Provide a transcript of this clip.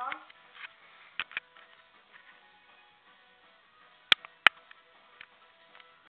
Mom